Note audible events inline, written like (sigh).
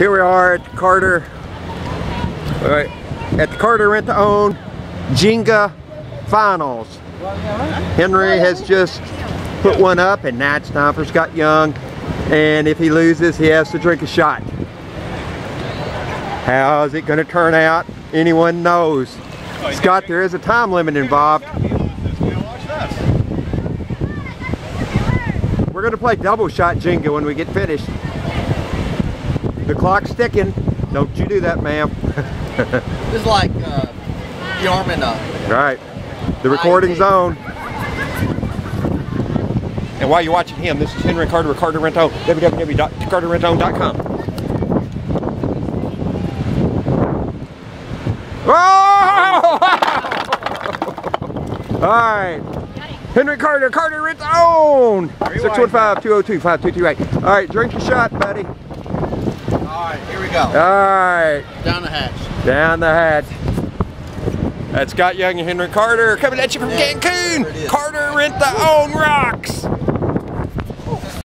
Here we are at Carter, all right, at the Carter Rent to Own Jenga Finals. Henry has just put one up and Nat Stomper's got young. And if he loses, he has to drink a shot. How's it gonna turn out? Anyone knows. Scott, there is a time limit involved. We're gonna play double shot Jenga when we get finished. The clock's ticking. Don't you do that, ma'am. it's like uh, the arm and uh, Right. The recording's I- on. And while you're watching him, this is Henry Carter of Carter Rento, www.carterrenttoown.com. Oh! (laughs) All right. Henry Carter, Carter Rent to Own. 615-202-5228. All right, drink your shot, buddy. All right, here we go. All right. Down the hatch. Down the hatch. That's Scott Young and Henry Carter coming at you from Yeah, Cancun. Carter Rent to Own Rock.